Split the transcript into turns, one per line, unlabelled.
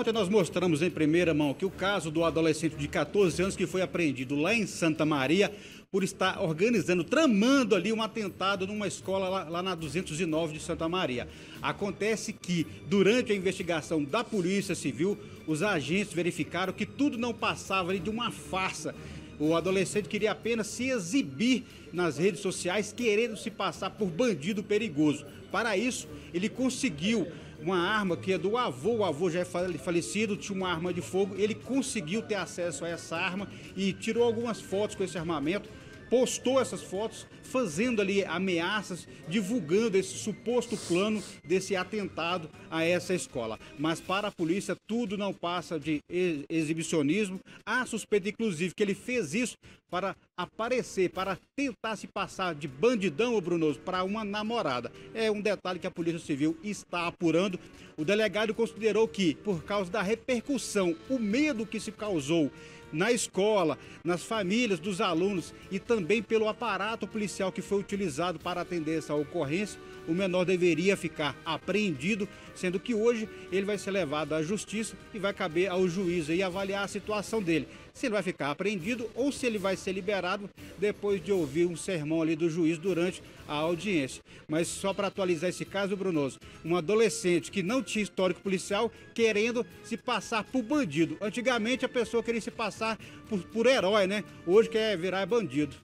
Ontem nós mostramos em primeira mão que o caso do adolescente de 14 anos que foi apreendido lá em Santa Maria por estar organizando, tramando ali um atentado numa escola lá, lá, na 209 de Santa Maria. Acontece que, durante a investigação da Polícia Civil, os agentes verificaram que tudo não passava ali de uma farsa. O adolescente queria apenas se exibir nas redes sociais, querendo se passar por bandido perigoso. Para isso, ele conseguiu uma arma que é do avô, o avô já é falecido, tinha uma arma de fogo, ele conseguiu ter acesso a essa arma e tirou algumas fotos com esse armamento postou essas fotos, fazendo ali ameaças, divulgando esse suposto plano desse atentado a essa escola. Mas para a polícia tudo não passa de exibicionismo. Há suspeita, inclusive, que ele fez isso para aparecer, para tentar se passar de bandidão, Brunoso, para uma namorada. É um detalhe que a Polícia Civil está apurando. O delegado considerou que, por causa da repercussão, o medo que se causou na escola, nas famílias dos alunos e também pelo aparato policial que foi utilizado para atender essa ocorrência, o menor deveria ficar apreendido, sendo que hoje ele vai ser levado à justiça e vai caber ao juiz aí avaliar a situação dele. Se ele vai ficar apreendido ou se ele vai ser liberado depois de ouvir um sermão ali do juiz durante a audiência. Mas só para atualizar esse caso, Brunoso, um adolescente que não tinha histórico policial querendo se passar por bandido. Antigamente a pessoa queria se passar por, por herói, né? Hoje quer virar bandido.